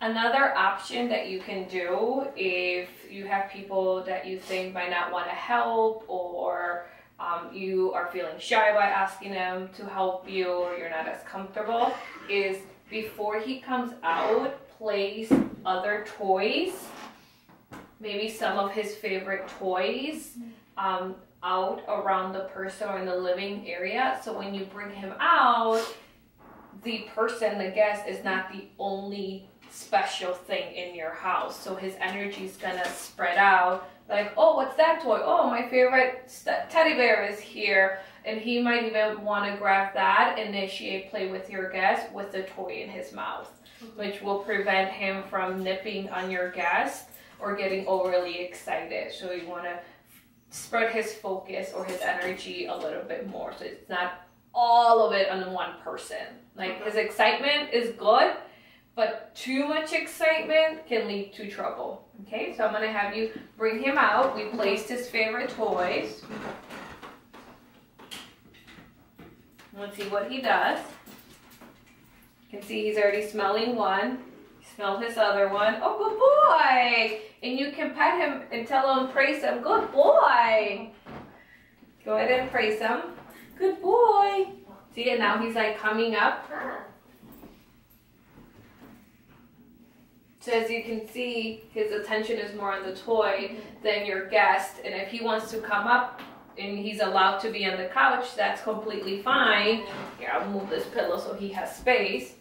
Another option that you can do if you have people that you think might not want to help or um, you are feeling shy by asking them to help you or you're not as comfortable is before he comes out, place other toys, maybe some of his favorite toys um, out around the person or in the living area. So when you bring him out, the person, the guest, is not the only special thing in your house. So his energy is gonna spread out. Like, oh, what's that toy? Oh, my favorite st- teddy bear is here. And he might even want to grab that, initiate play with your guest with the toy in his mouth, mm-hmm. which will prevent him from nipping on your guest or getting overly excited. So you want to spread his focus or his energy a little bit more. So it's not all of it on one person. Like mm-hmm. his excitement is good, but too much excitement can lead to trouble. Okay, so I'm gonna have you bring him out. We placed his favorite toys. Let's see what he does. You can see he's already smelling one. He smelled his other one. Oh, good boy! And you can pet him and tell him, praise him. Good boy! Go ahead and praise him. Good boy! See, and now he's like coming up. So as you can see, his attention is more on the toy than your guest. And if he wants to come up and he's allowed to be on the couch, that's completely fine. Here, I'll move this pillow so he has space.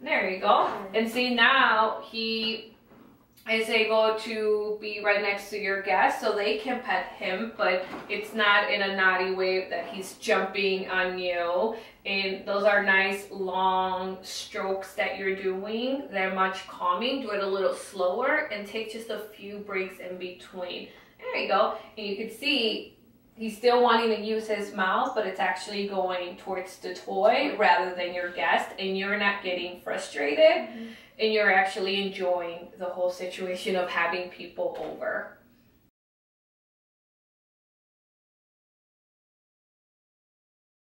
There you go. And see now he is able to be right next to your guest so they can pet him, but it's not in a naughty way that he's jumping on you. And those are nice long strokes that you're doing. They're much calming. Do it a little slower and take just a few breaks in between. There you go. And you can see he's still wanting to use his mouth, but it's actually going towards the toy rather than your guest, and you're not getting frustrated. Mm-hmm and you're actually enjoying the whole situation of having people over.